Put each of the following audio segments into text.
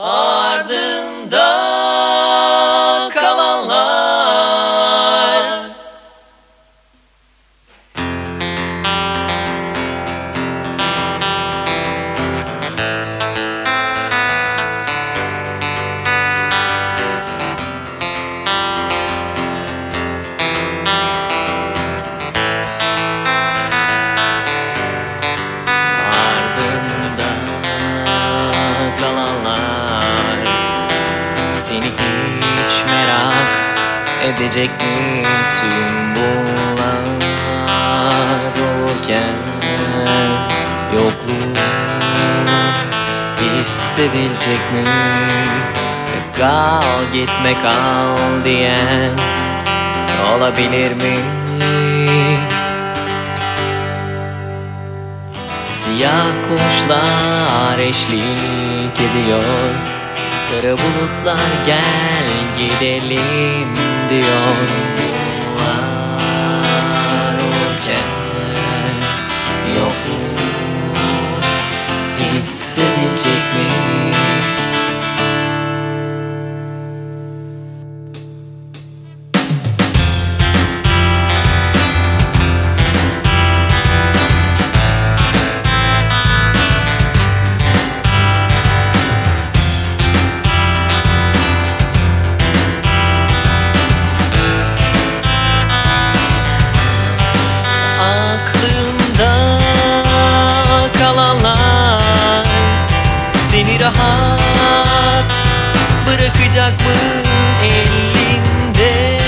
Oh. Edecek tüm bunlar olurken Yokluğu hissedilecek mi? Kal gitme kal diyen olabilir mi? Siyah kuşlar eşlik ediyor. Kara bulutlar gel gidelim Dion. Bırakacak mı elinde?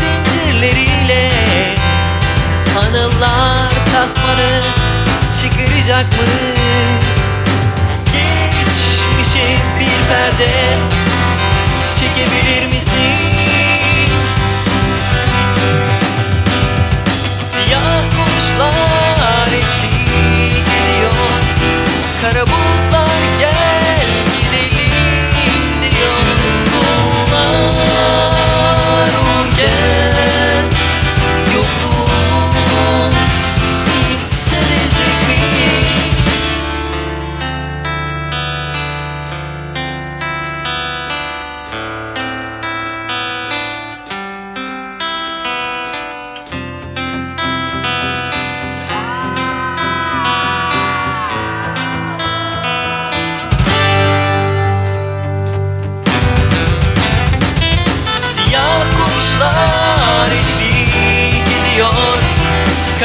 Zincirleriyle Anılar tasmanı çıkaracak mı? Geçmişe bir perde çekebilir misin? Siyah kuşlar eşlik ediyor. Kara bulutlar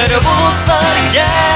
Kara bulutlar gel